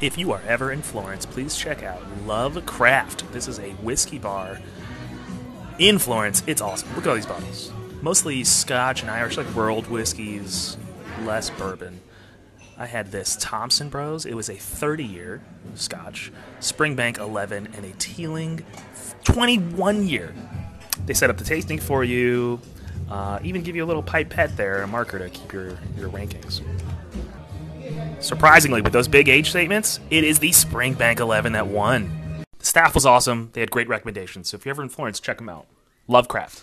If you are ever in Florence, please check out Lovecraft. This is a whiskey bar in Florence. It's awesome. Look at all these bottles. Mostly Scotch and Irish, like world whiskeys, less bourbon. I had this Thompson Bros. It was a 30 year Scotch, Springbank 11, and a Teeling 21 year. They set up the tasting for you, uh, even give you a little pipette there, a marker to keep your, your rankings. Surprisingly, with those big age statements, it is the Springbank 11 that won. The staff was awesome. They had great recommendations. So if you're ever in Florence, check them out. Lovecraft.